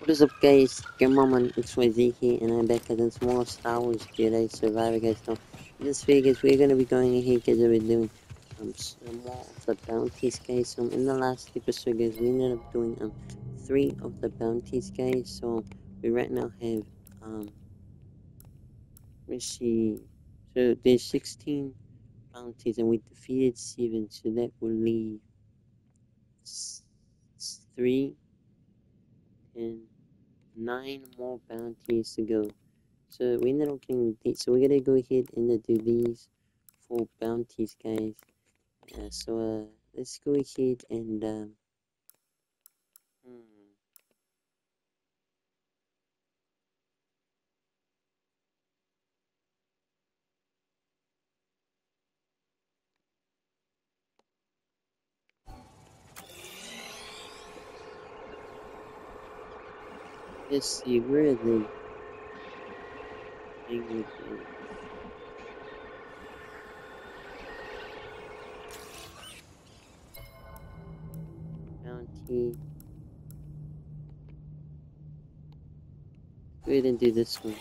What is up guys, Game Mom it's XYZ here and I'm back at some more Star Wars Jedi Survivor guys. So in this video guys, we're going to be going ahead guys, we're doing um, some more of the bounties guys. So in the last episode guys, we ended up doing um three of the bounties guys. So we right now have um, let's see, so there's 16 bounties and we defeated seven, so that will leave three and nine more bounties to go. So we ended up getting these. So we're gonna go ahead and do these four bounties, guys. Uh, so uh, let's go ahead and um, Let's see, where are they? Me. Bounty. Ahead and do this one.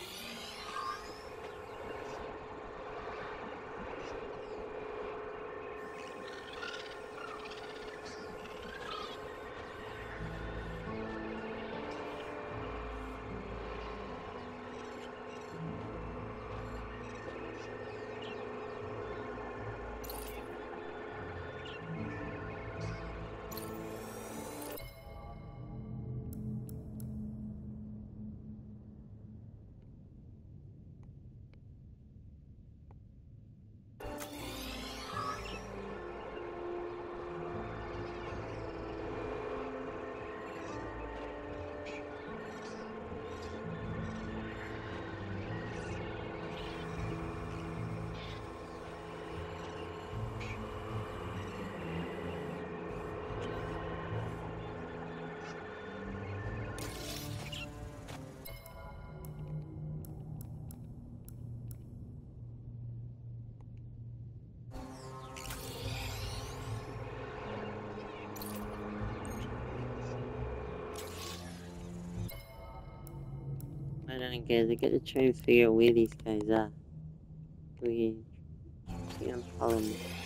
I don't get it. I gotta try and figure out where these guys are. We can't follow me. Oh,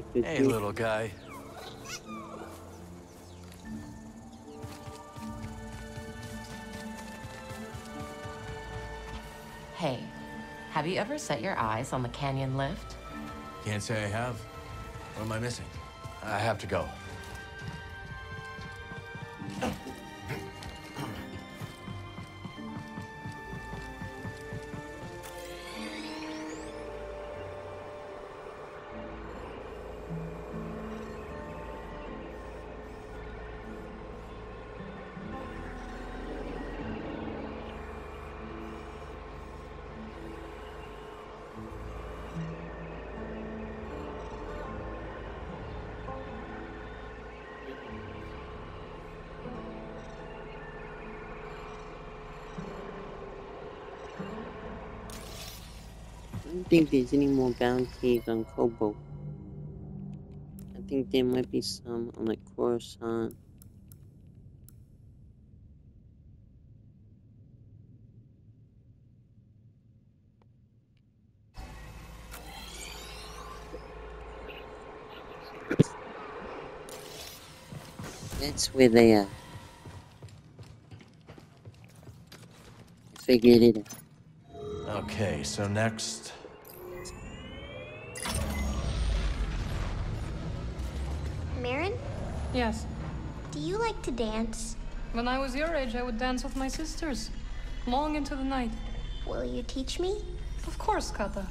interact with Hey, you. little guy. Hey, have you ever set your eyes on the canyon lift? Can't say I have. What am I missing? I have to go. I don't think there's any more bounties on Koboh. I think there might be some on like Coruscant. That's where they are. Figured it out. Okay, so next. Yes. do you like to dance? When I was your age, I would dance with my sisters. Long into the night. Will you teach me? Of course, Kata.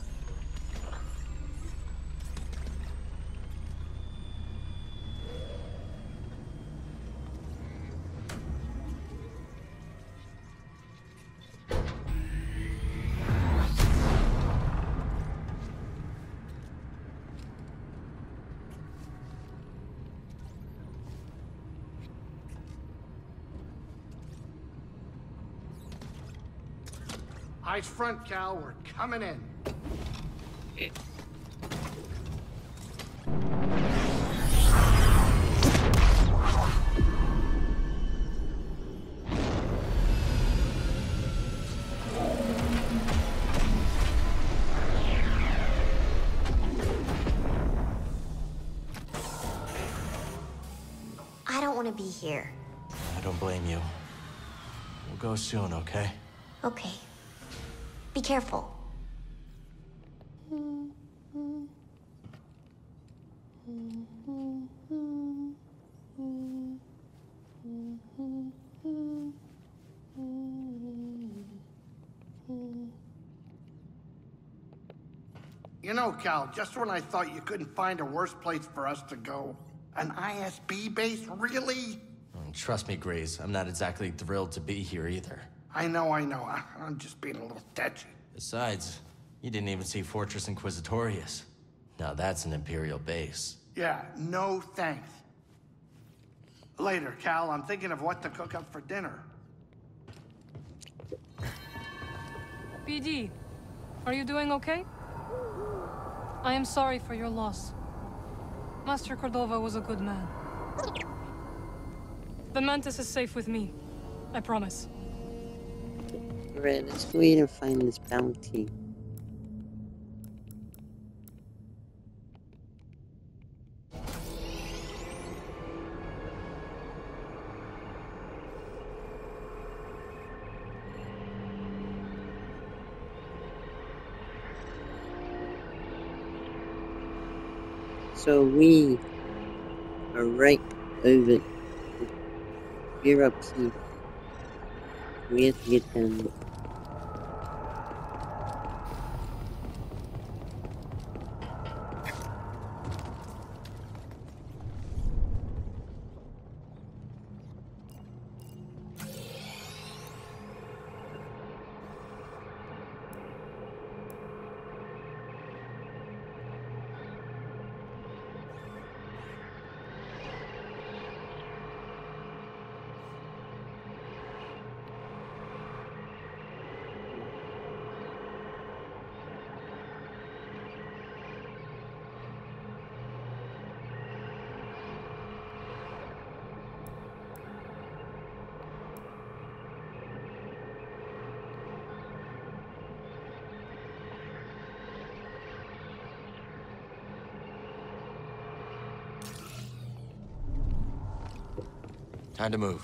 Eyes front, Cal. We're coming in. I don't want to be here. I don't blame you. We'll go soon, okay? Okay. Be careful. You know, Cal, just when I thought you couldn't find a worse place for us to go. An ISB base, really? Mm, Trust me, Greez, I'm not exactly thrilled to be here either. I know, I know. I- I'm just being a little touchy. Besides, you didn't even see Fortress Inquisitorius. Now that's an Imperial base. Yeah, no thanks. Later, Cal, I'm thinking of what to cook up for dinner. BD, are you doing okay? I am sorry for your loss. Master Cordova was a good man. The Mantis is safe with me. I promise. Alright, let's go ahead and find this bounty. So we are right over. We're up here. We have to get them. Time to move.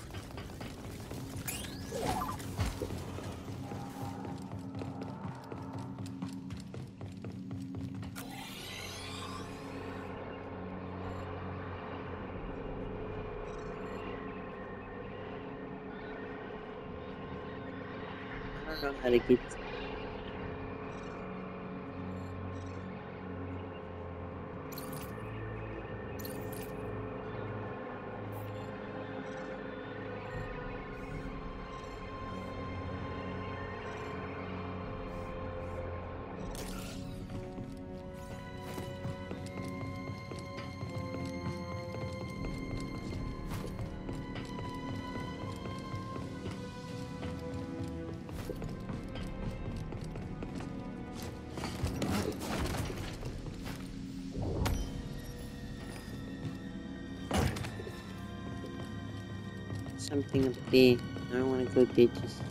I don't know how to get. Something up there. I don't want to go there just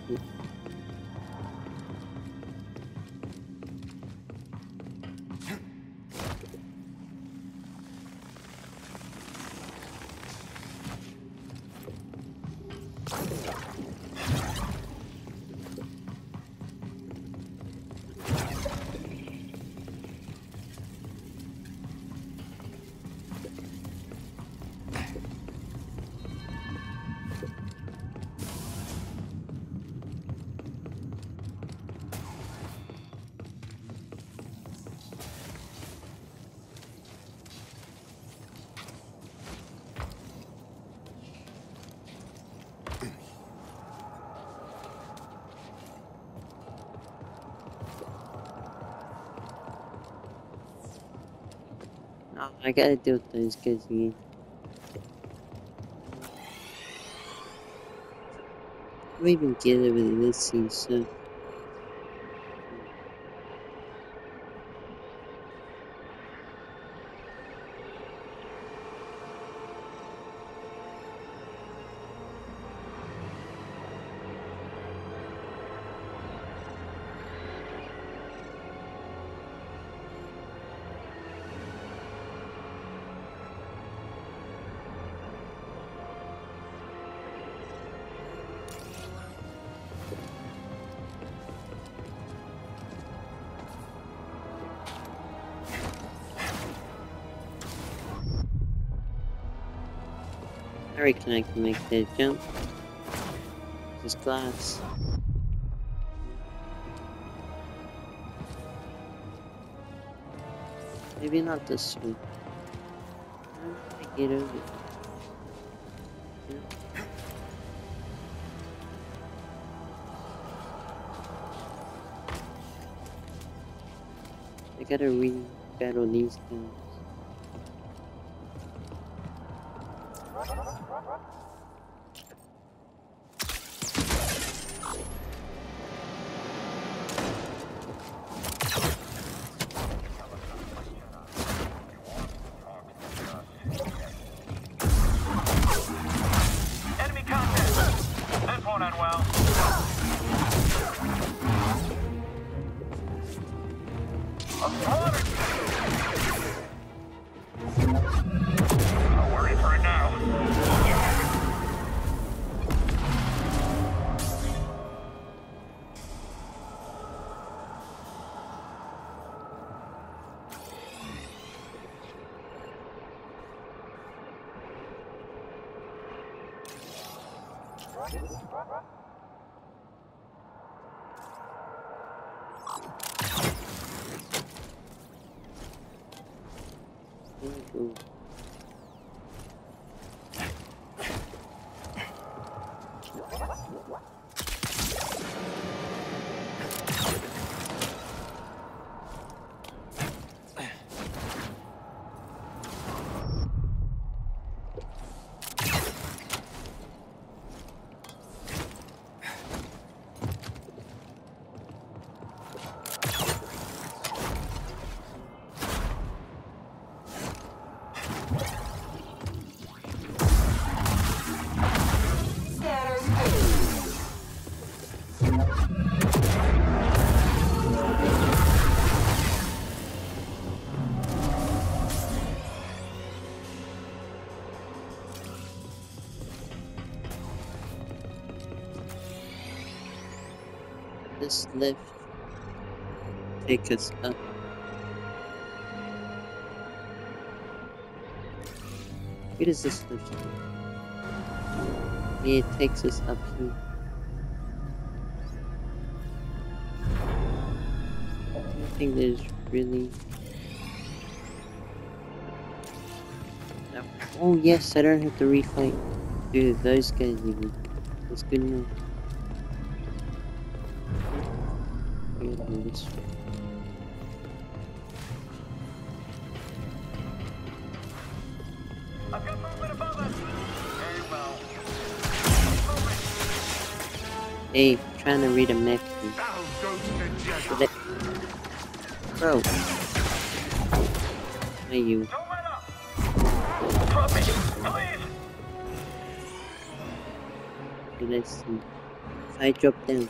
I gotta deal with those guys again. We even get over this scene, so uh, I can make that jump. This glass. Maybe not this one. I get over it. I gotta re-battle these things. This lift take us up. Where does this lift it takes us up here. I think there's really. Oh yes, I don't have to refight. Dude, those guys even. That's good enough. Well. Hey, trying to read a mech. Bro. Hey, you. See. If I drop down.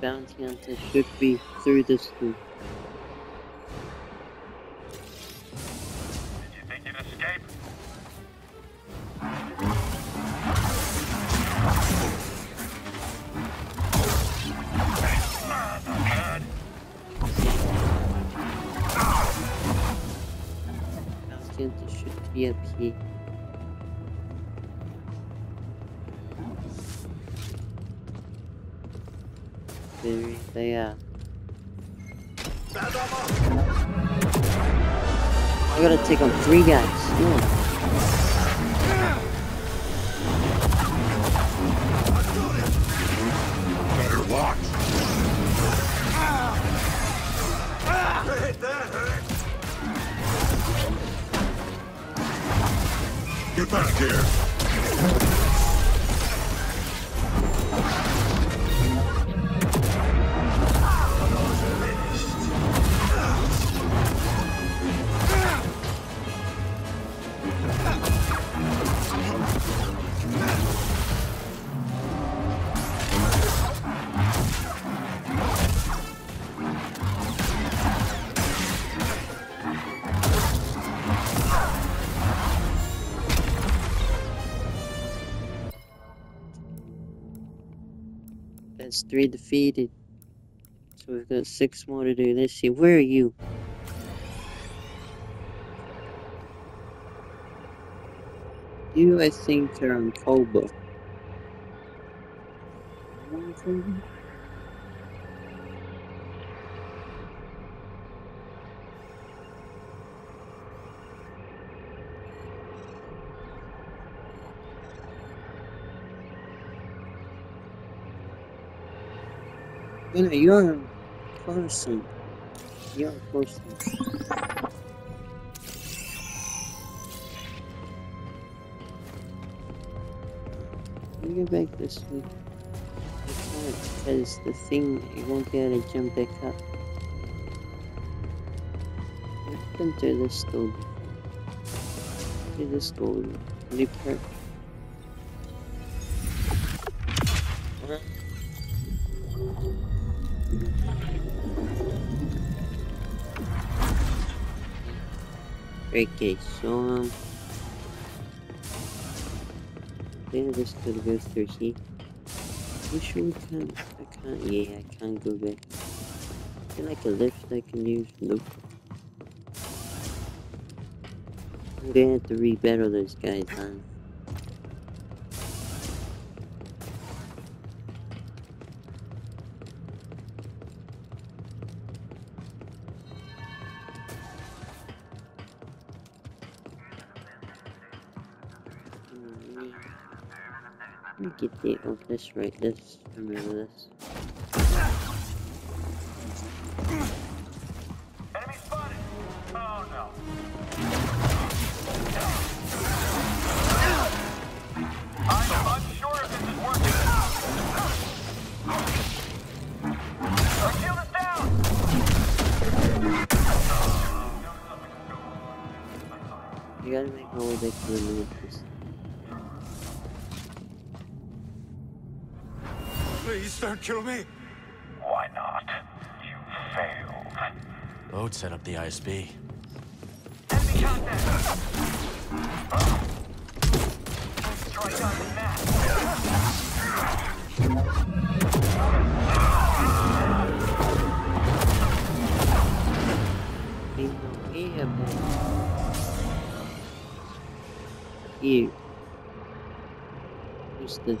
Bounty hunter should be through this hunter should be up here. There they are. I gotta take on three guys. Yeah. Get back here. Three defeated. So we've got six more to do. Let's see, where are you? You, I think, are on Koboh. On Koboh? You know, you're close. You're close. Let me get back this way. I can't because the thing, it won't be able to jump back up. I've been through this door. Through this door. New um, think I just gotta go through here. You sure we can't? I can't. Yeah, I can't go back. Is there like a lift I can use? Nope. I'm gonna have to re-battle those guys, huh? That's right, let's remember this. Enemy spotted. Oh no. I'm unsure if this is working. Our shield is down. You gotta make my way back to the place. Please don't kill me. Why not? You failed. Bode set up the ISB. Enemy contact. Strike on the map. Hey, yeah, man. Who's this?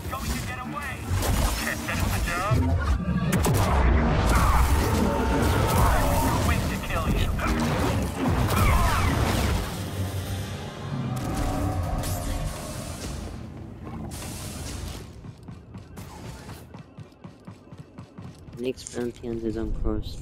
Next bounty hunter's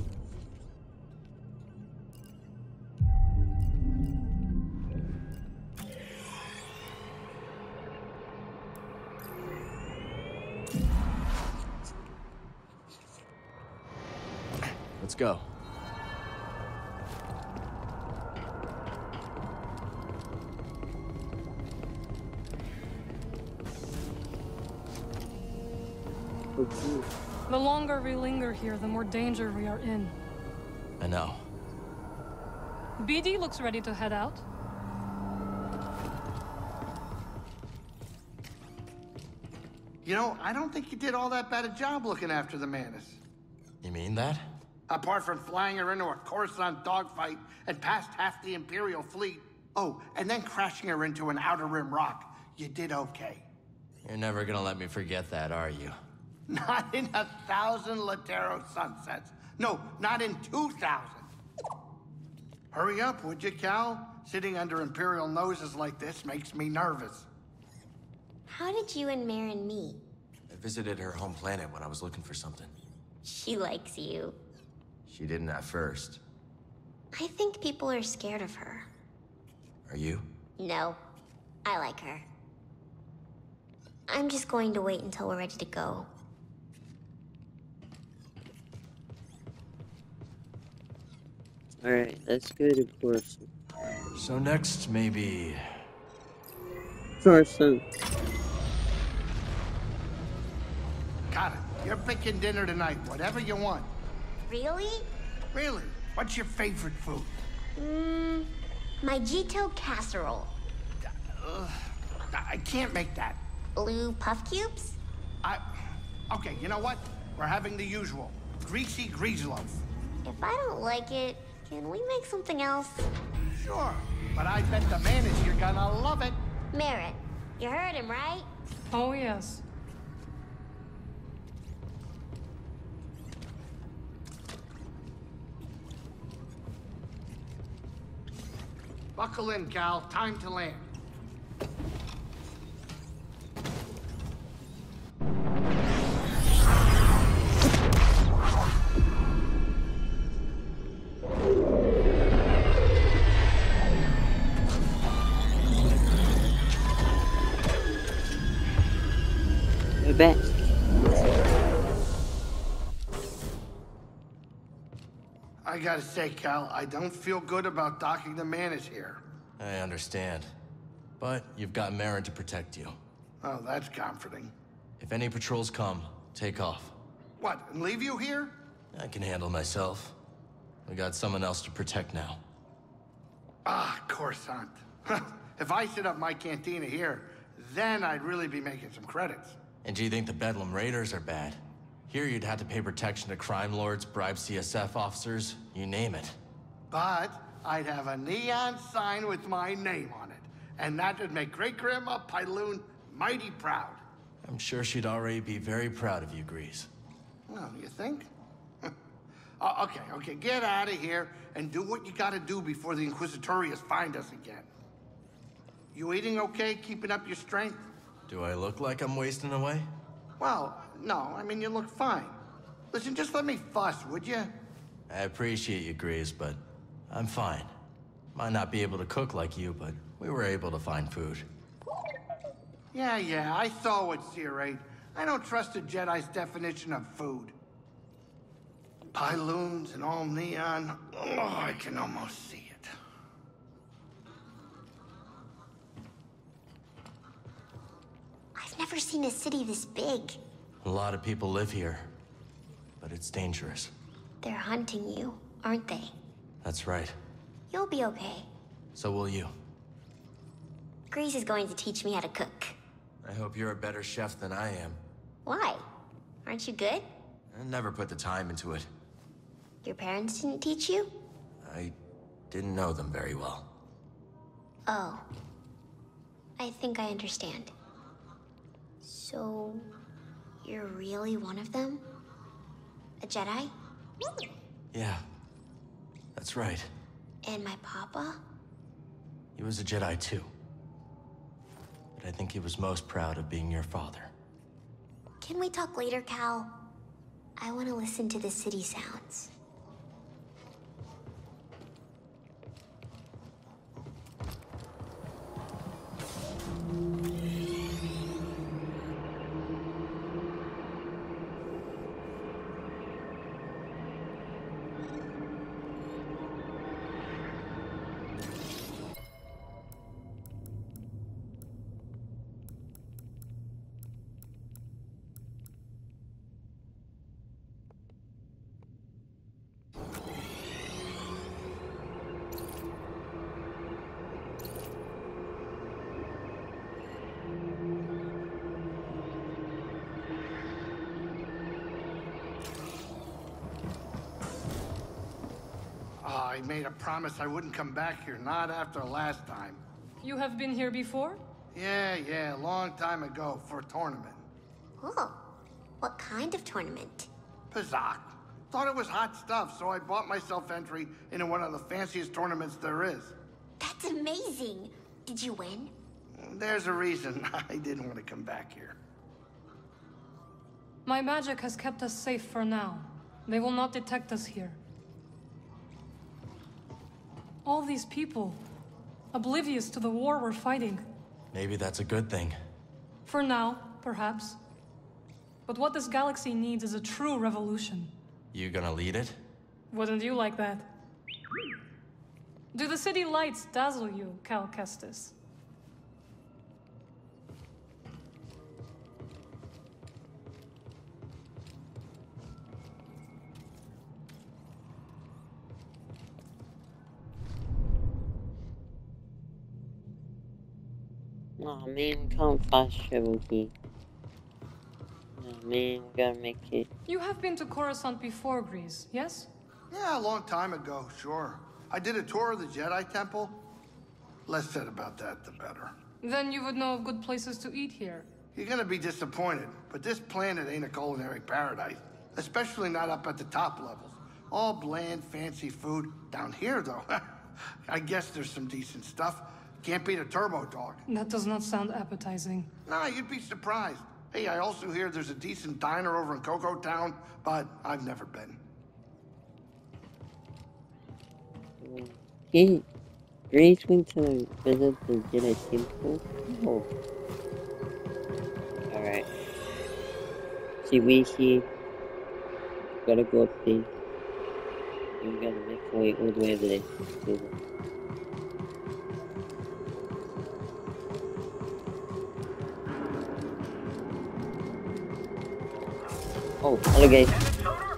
here, the more danger we are in. I know. BD looks ready to head out. You know, I don't think you did all that bad a job looking after the Mantis. You mean that? Apart from flying her into a Coruscant dogfight and past half the Imperial fleet. Oh, and then crashing her into an Outer Rim rock. You did okay. You're never gonna let me forget that, are you? Not in a thousand Latero sunsets. No, not in two thousand. Hurry up, would you, Cal? Sitting under Imperial noses like this makes me nervous. How did you and Merrin meet? I visited her home planet when I was looking for something. She likes you. She didn't at first. I think people are scared of her. Are you? No, I like her. I'm just going to wait until we're ready to go. Alright, that's good, of course. So next, maybe... Coruscant. Got it. You're picking dinner tonight, whatever you want. really? Really? What's your favorite food? Mmm, my Jito casserole. I can't make that. Blue puff cubes? I. Okay, you know what? We're having the usual greasy grease loaf. If I don't like it, can we make something else? Sure, but I bet the man is you're gonna love it. Merrin, you heard him, right? Oh, yes. Buckle in, gal. Time to land. We're. I gotta say, Cal, I don't feel good about docking the Mantis here. I understand. But you've got Merrin to protect you. Oh, that's comforting. If any patrols come, take off. What, and leave you here? I can handle myself. We got someone else to protect now. Ah, Coruscant. if I set up my cantina here, then I'd really be making some credits. And do you think the Bedlam Raiders are bad? Here you'd have to pay protection to crime lords, bribe CSF officers, you name it. But I'd have a neon sign with my name on it. And that would make Great Grandma Pyloon mighty proud. I'm sure she'd already be very proud of you, Greez. Well, you think? Uh, okay, okay, get out of here and do what you gotta do before the Inquisitorius find us again. You eating okay? Keeping up your strength? Do I look like I'm wasting away? Well, no, I mean, you look fine. Listen, just let me fuss, would you? I appreciate you, Greez, but I'm fine. Might not be able to cook like you, but we were able to find food. Yeah, yeah, I saw what Cere ate. I don't trust a Jedi's definition of food. Pyloons and all neon. Oh, I can almost see it. I've never seen a city this big. A lot of people live here, but it's dangerous. They're hunting you, aren't they? That's right. You'll be okay. So will you. Greez is going to teach me how to cook. I hope you're a better chef than I am. Why? Aren't you good? I never put the time into it. Your parents didn't teach you? I didn't know them very well. Oh. I think I understand. So, you're really one of them? A Jedi? Yeah, that's right. And my papa? He was a Jedi too. But I think he was most proud of being your father. Can we talk later, Cal? I want to listen to the city sounds. I made a promise I wouldn't come back here, not after last time. You have been here before? Yeah, yeah, a long time ago for a tournament. Oh, what kind of tournament? Pazaak. Thought it was hot stuff, so I bought myself entry into one of the fanciest tournaments there is. That's amazing. Did you win? There's a reason I didn't want to come back here. My magic has kept us safe for now. They will not detect us here. All these people, oblivious to the war we're fighting. Maybe that's a good thing. For now, perhaps. But what this galaxy needs is a true revolution. You gonna lead it? Wouldn't you like that? Do the city lights dazzle you, Cal Kestis? We can't fast. Oh man, we gotta make it. You have been to Coruscant before, Greez, yes? Yeah, a long time ago, sure. I did a tour of the Jedi Temple. Less said about that, the better. Then you would know of good places to eat here. You're gonna be disappointed, but this planet ain't a culinary paradise. Especially not up at the top levels. All bland, fancy food. Down here, though, I guess there's some decent stuff. Can't beat a turbo dog. That does not sound appetizing. Nah, you'd be surprised. Hey, I also hear there's a decent diner over in CoCo Town, but I've never been. He, Greez went to visit the Jedi Temple. Oh. Alright. See, we see. Gotta go up there. And we gotta make our way all the way over there. Oh, hello guys.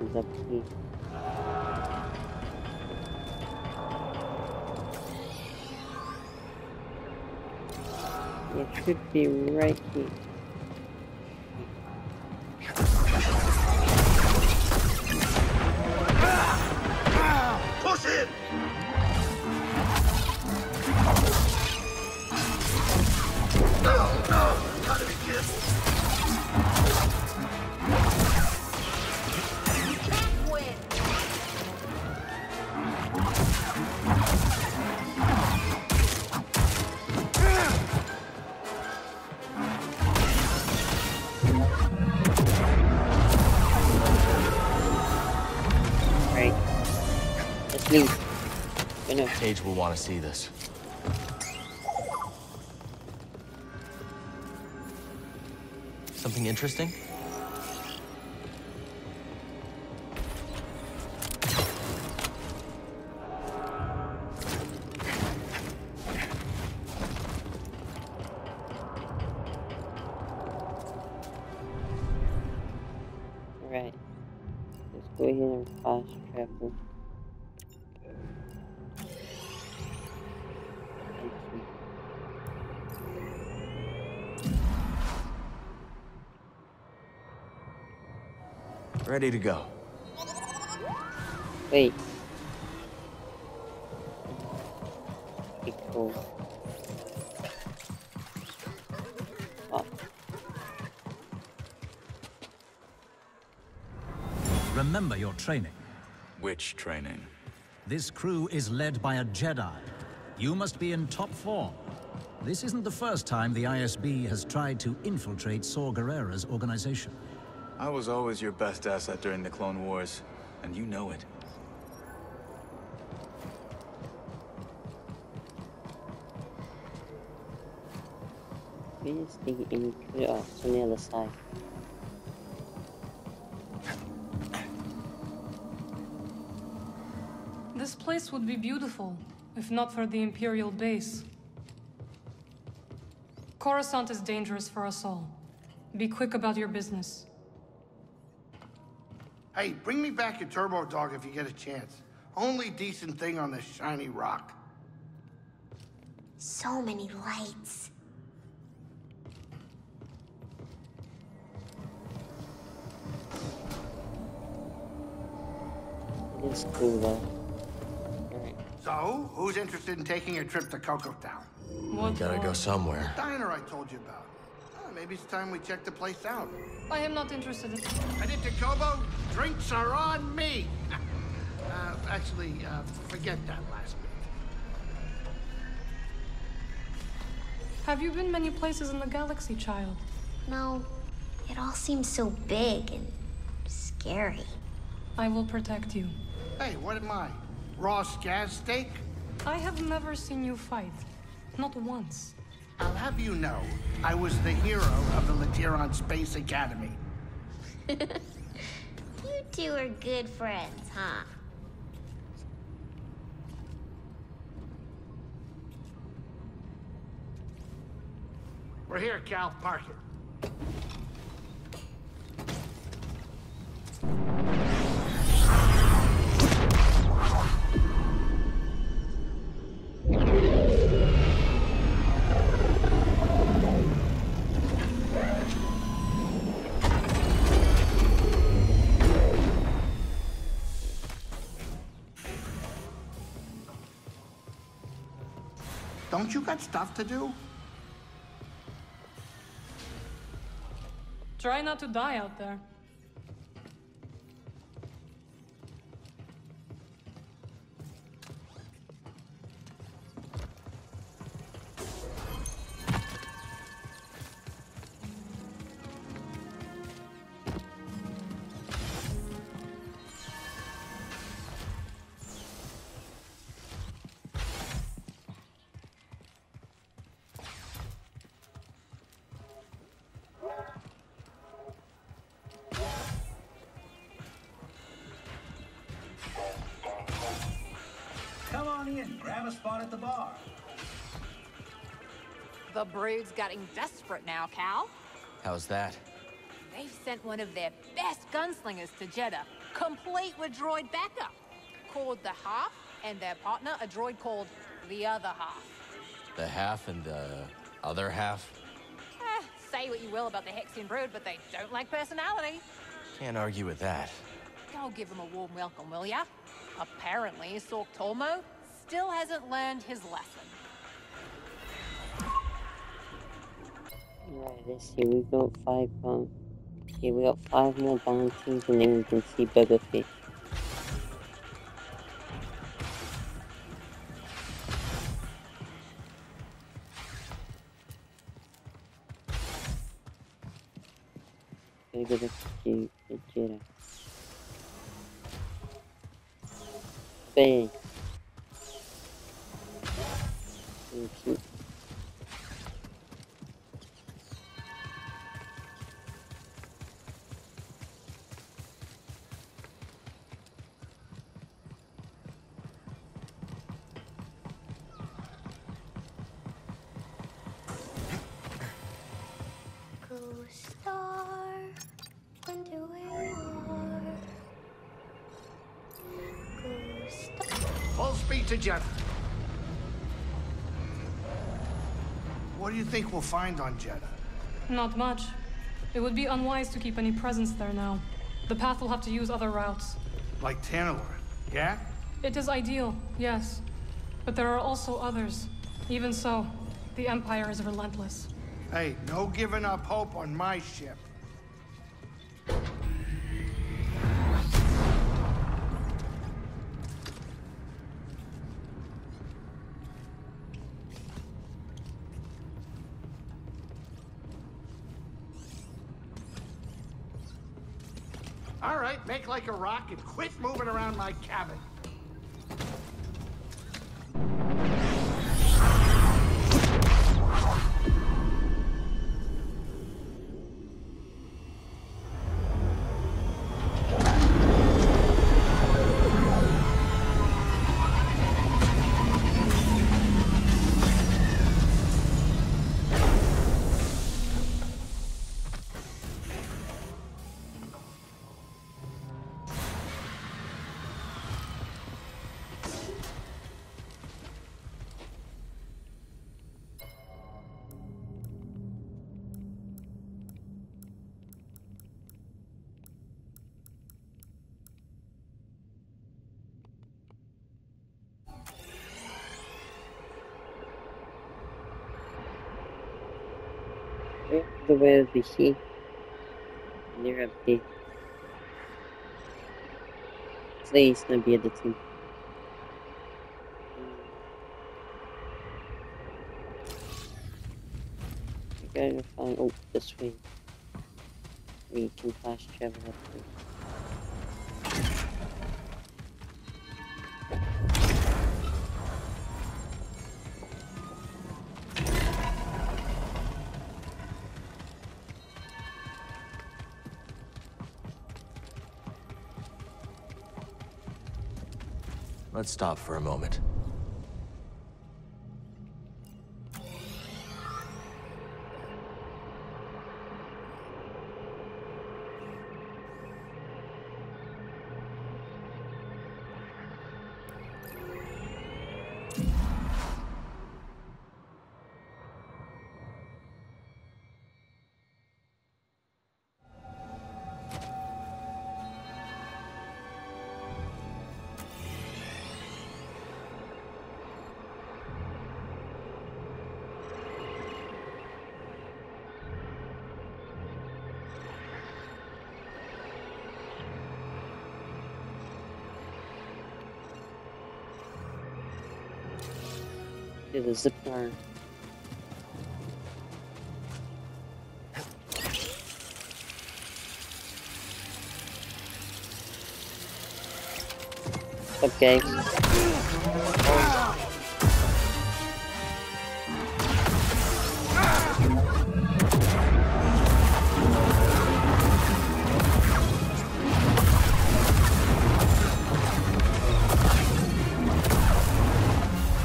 Is up here. It should be right here. It! No, Go now. Age will want to see this. Something interesting? Right. Let's go ahead and fast travel. Ready to go. Wait. Okay, cool. Oh, Remember your training. Which training? This crew is led by a Jedi. You must be in top form. This isn't the first time the ISB has tried to infiltrate Saw Gerrera's organization. I was always your best asset during the Clone Wars, and you know it. Where's the ink? Oh, it's on the other side. This place would be beautiful, if not for the Imperial base. Coruscant is dangerous for us all. Be quick about your business. Hey, bring me back your turbo dog if you get a chance. Only decent thing on this shiny rock. So many lights. It's cool though. Alright. So, who's interested in taking a trip to CoCo Town? What Gotta go for? somewhere. Diner I told you about. Maybe it's time we check the place out. I am not interested in... Headed to Koboh? Drinks are on me! uh, actually, uh, forget that last bit. Have you been many places in the galaxy, child? No, it all seems so big and scary. I will protect you. Hey, what am I? Raw scaz steak? I have never seen you fight. Not once. I'll have you know, I was the hero of the Lateron Space Academy. You two are good friends, huh? We're here, Cal. Park it. Don't you got stuff to do? Try not to die out there. Brood's getting desperate now, Cal. How's that? They've sent one of their best gunslingers to Jedha, complete with droid backup. Called the Half, and their partner, a droid called the Other Half. The half and the other half? Eh, say what you will about the Haxion brood, but they don't like personality. Can't argue with that. Go give them a warm welcome, will ya? Apparently, Sorc Tormo still hasn't learned his lesson. Right, let's see, we got five bounties. Okay, we got five more bounties and then we can see go back to the Jedi. Bang! Thank What do you think we'll find on Jedha? Not much. It would be unwise to keep any presence there now. The path will have to use other routes. Like Tanalorr, yeah? It is ideal, yes. But there are also others. Even so, the Empire is relentless. Hey, no giving up hope on my ship. Like a rock and quit moving around my cabin. The way over here. Near up here. Please, don't be editing. I gotta find. Oh, this way. We can fast travel up there. Let's stop for a moment. Do the zip line. Okay.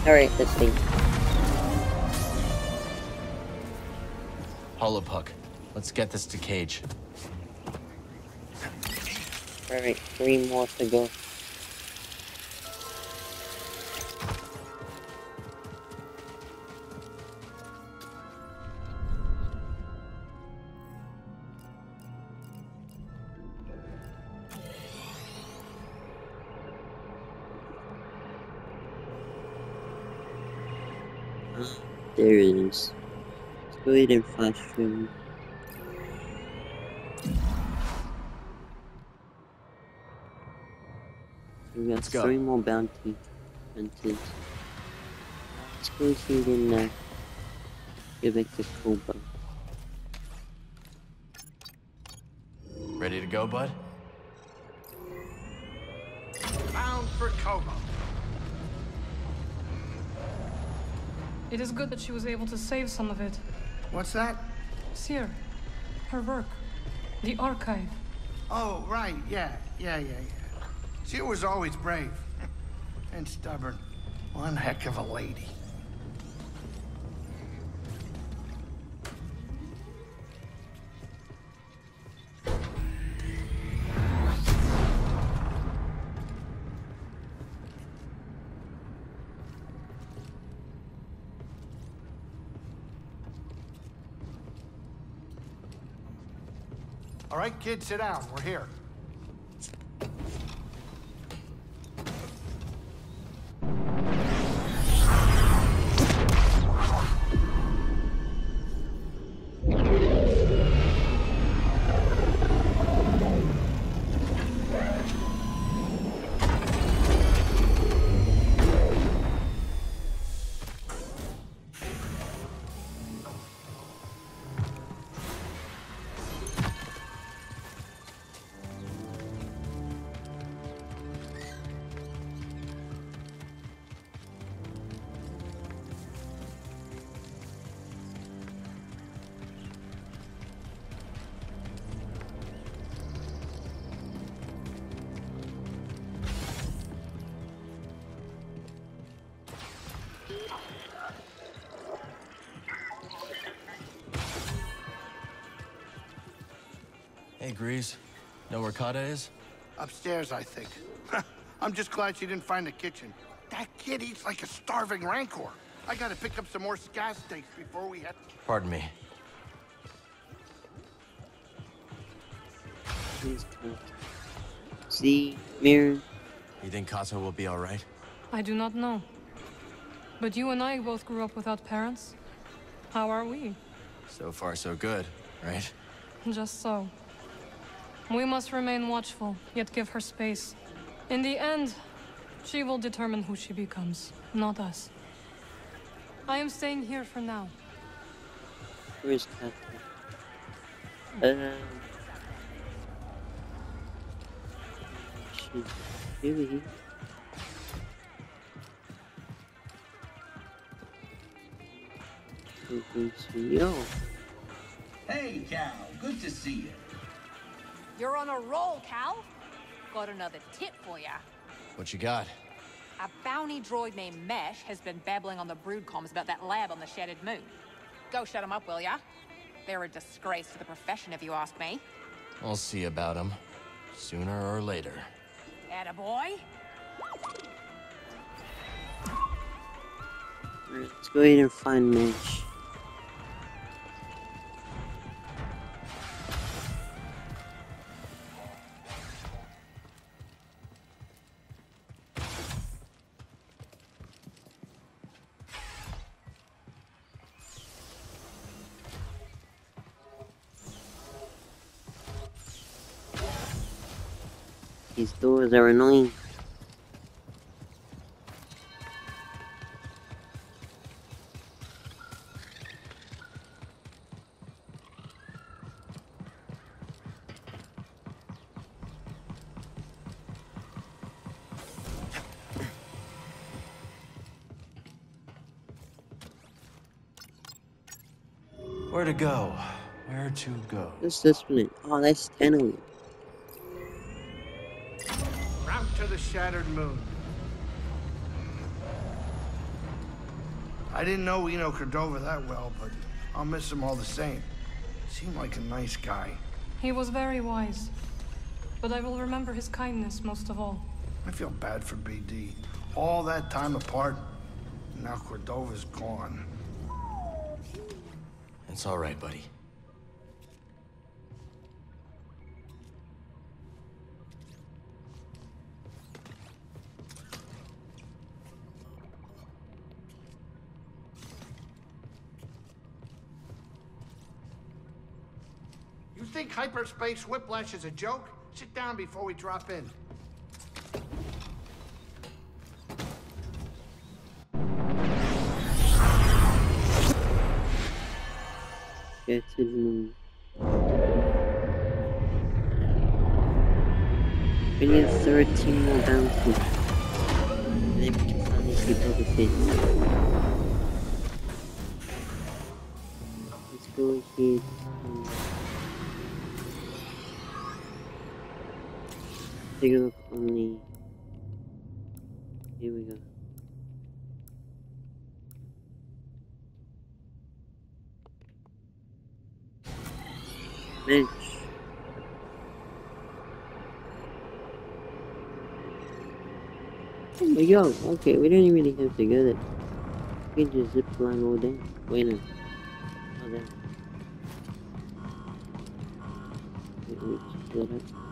Alright, let's see. Let's get this to Caij. Alright, three more to go. Let's go ahead and flash through. We got Let's go. three more bounty hunters. Let's go ahead and uh, get back to Koboh. Ready to go, bud? Bound for Koboh. It is good that she was able to save some of it. What's that? Cere, her work, the archive. Oh, right. Yeah, yeah, yeah, yeah. She was always brave and stubborn. One heck of a lady. Right, kids, sit down. We're here. Know where Kata is? Upstairs, I think. I'm just glad she didn't find the kitchen. That kid eats like a starving rancor. I gotta pick up some more scat steaks before we head. Pardon me. Please come. See, Mirror. You think Kato will be alright? I do not know. But you and I both grew up without parents. How are we? So far, so good. right? Just so. We must remain watchful, yet give her space. In the end, she will determine who she becomes, not us. I am staying here for now. Who is that? Um. She's really. Yo. Hey, Cal. Good to see you. You're on a roll, Cal. Got another tip for ya. What you got? A bounty droid named Mesh has been babbling on the brood comms about that lab on the Shattered Moon. Go shut him up, will ya? They're a disgrace to the profession, if you ask me. I'll see about him. Sooner or later. Attaboy. Let's go ahead and find Mitch. Doors are annoying. Where to go? Where to go? What's this one? Oh, that's Tenowin. Route to the Shattered Moon. I didn't know Eno Cordova that well, but I'll miss him all the same. Seemed like a nice guy. He was very wise. But I will remember his kindness most of all. I feel bad for BD. All that time apart, now Cordova's gone. It's all right, buddy. You think hyperspace whiplash is a joke? Sit down before we drop in. To the moon. We need 13 more bounties. And then we can finally Boba Fett. Let's go ahead. Take a look on the. Here we go. Bench. My god, okay, we don't really have to go there. We can just zip line all down. Wait no. Oh there. Wait, wait, split up.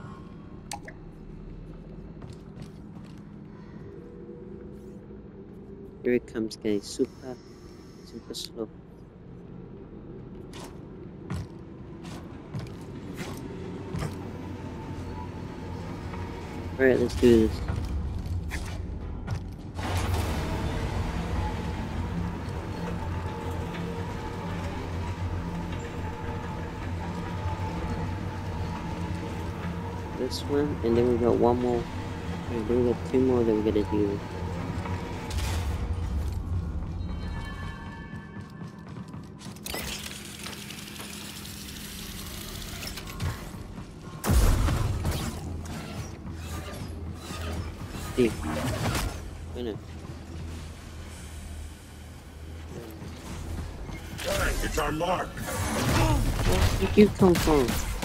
Here it comes guys, super, super slow. Alright, let's do this. This one, and then we got one more. And then we got two more that we gotta do. You come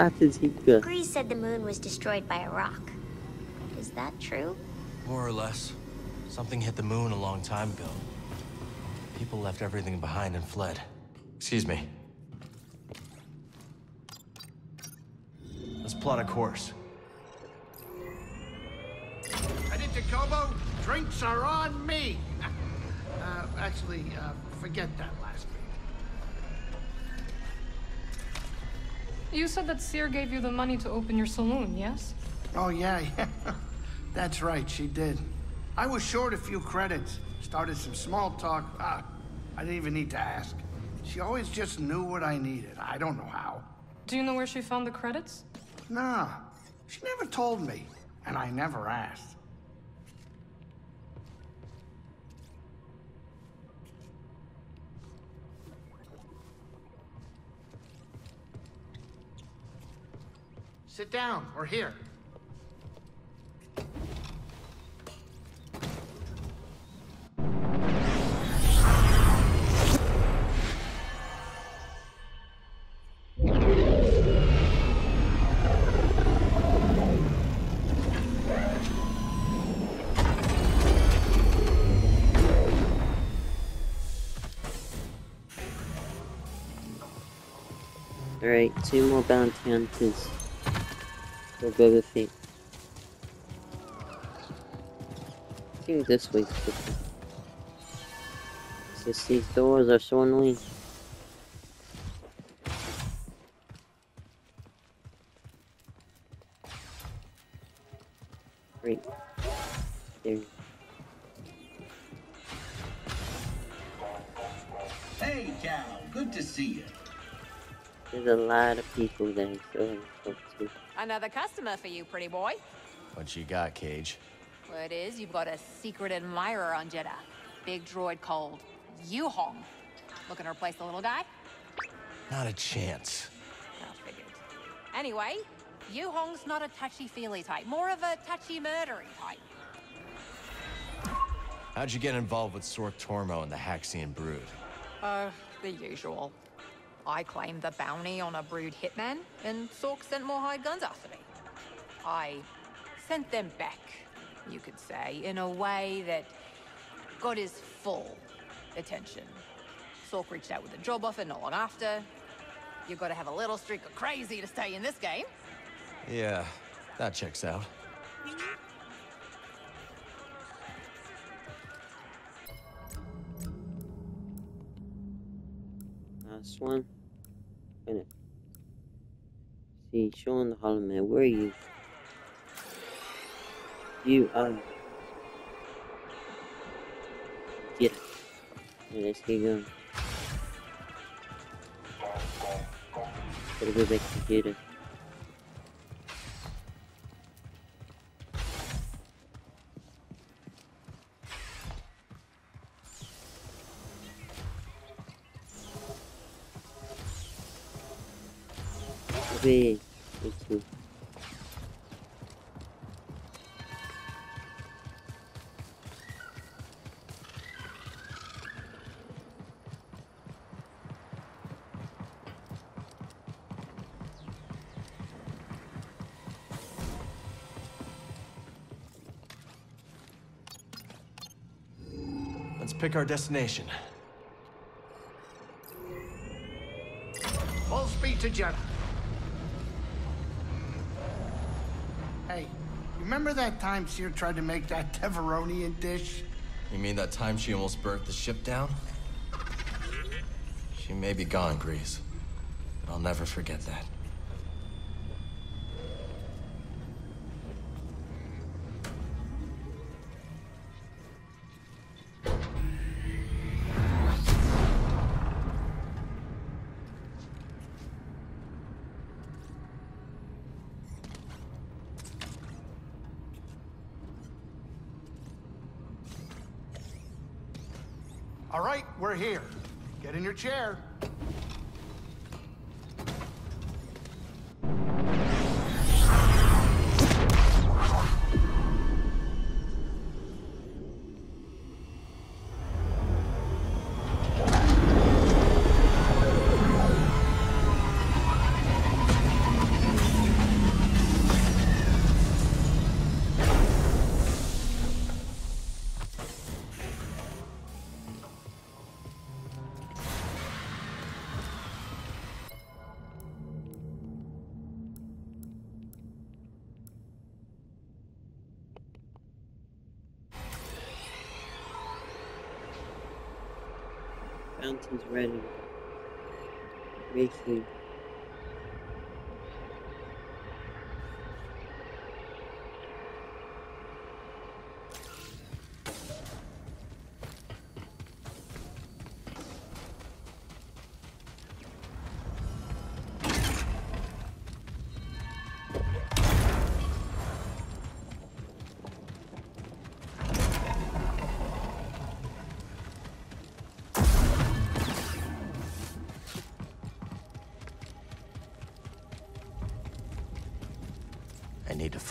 yo, red carpet's here. Greez said the moon was destroyed by a rock. Is that true? More or less. Something hit the moon a long time ago. People left everything behind and fled. Excuse me. Let's plot a course. Headed to Koboh? Drinks are on me. uh, actually, uh, forget that last bit. You said that Cere gave you the money to open your saloon, yes? Oh, yeah, yeah. That's right, she did. I was short a few credits. Started some small talk. Ah, I didn't even need to ask. She always just knew what I needed. I don't know how. Do you know where she found the credits? Nah, she never told me, and I never asked. Sit down, or here. Alright, two more bounty hunters. For Boba Fett. I think this. It's just these doors are so annoying. Great. There. Hey, Cal. Good to see you. There's a lot of people there, so I talk to. Another customer for you, pretty boy. What you got, Caij? Word is, you've got a secret admirer on Jedha. Big droid called Yuhong. Looking to replace the little guy? Not a chance. Well, figured. Anyway, Yuhong's not a touchy-feely type. More of a touchy-murdering type. How'd you get involved with Sorc Tormo and the Haxion Brood? Uh, the usual. I claimed the bounty on a brood hitman, and Sorc sent more hired guns after me. I sent them back, you could say, in a way that got his full attention. Sork reached out with a job offer not long after. You've got to have a little streak of crazy to stay in this game. Yeah, that checks out. Last one. Gonna see, Sean the hollow man. Where are you? You are. Yeah. yeah let's keep going. Gotta go back to. Away. Me too. Let's pick our destination. Full speed to Jedha. Hey, you remember that time Cere tried to make that Teveronian dish? You mean that time she almost burnt the ship down? Mm-hmm. She may be gone, Greez. But I'll never forget that.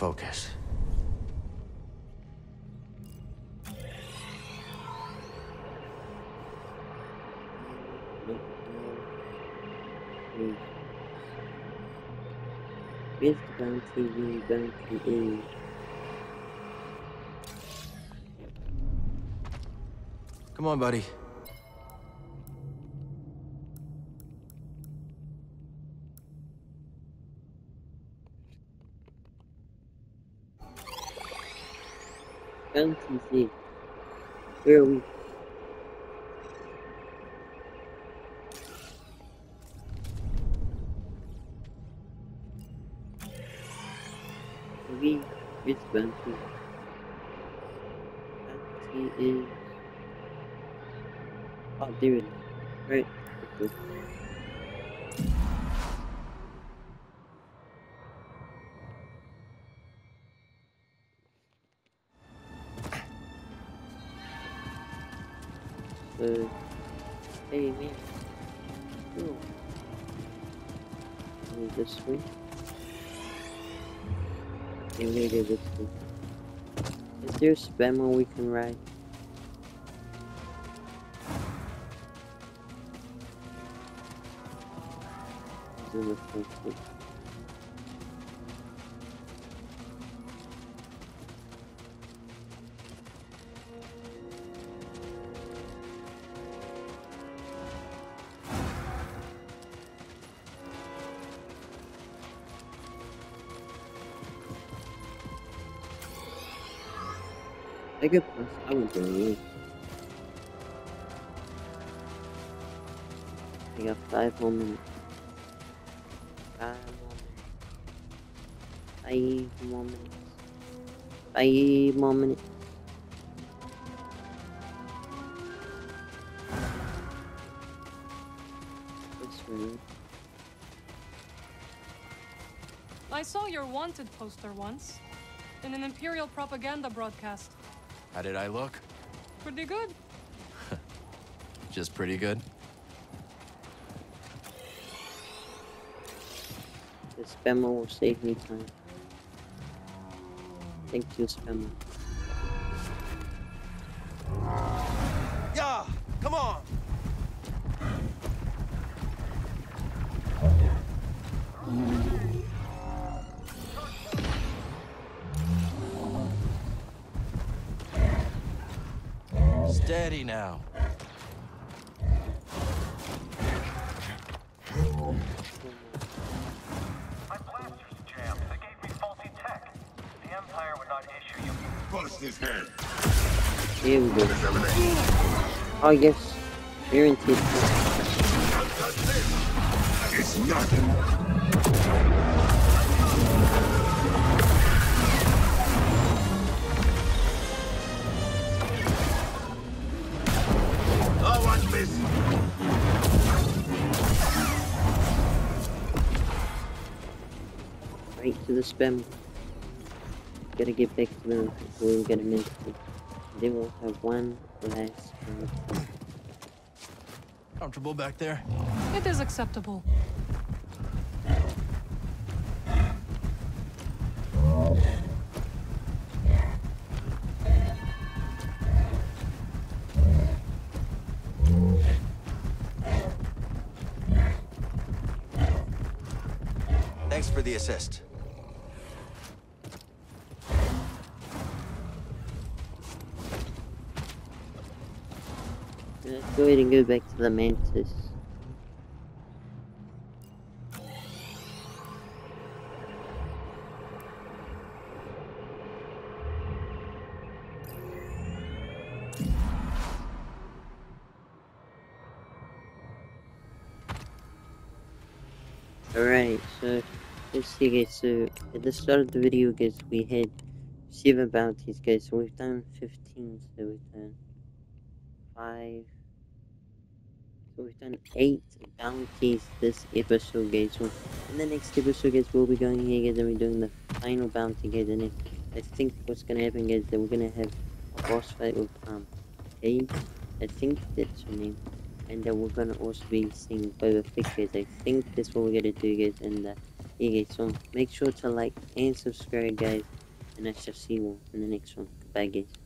Focus. Bounty bounty? Come on, buddy. Here. Where are we? We with Bounty. Bounty is. Oh, is. Right. Okay. Way. And later this. Is there a spamel we can ride? Is I was doing it. I got five more minutes. Five more minutes. Five more minutes. Five more minutes. This way. I saw your wanted poster once. In an Imperial propaganda broadcast. How did I look? Pretty good. Just pretty good. The spamel will save me time. Thank you, spamel. Oh yes. Guaranteed. It's nothing. Oh, watch this. Right to the spam. Gotta get back to them before we get them into. They will have one last round. Comfortable back there? It is acceptable. Thanks for the assist. go ahead and go back to the mantis. Alright, so let's see guys, so at the start of the video guys we had seven bounties guys, so we've done 15, so we've done 5, we've done 8 bounties this episode guys, so in the next episode guys we'll be going here guys and we're doing the final bounty guys and then I think what's gonna happen guys that we're gonna have a boss fight with um Paige, I think that's her name and then we're gonna also be seeing Boba Fett guys. I think that's what we're gonna do guys and uh, yeah guys so make sure to like and subscribe guys and I shall see you in the next one. Bye guys.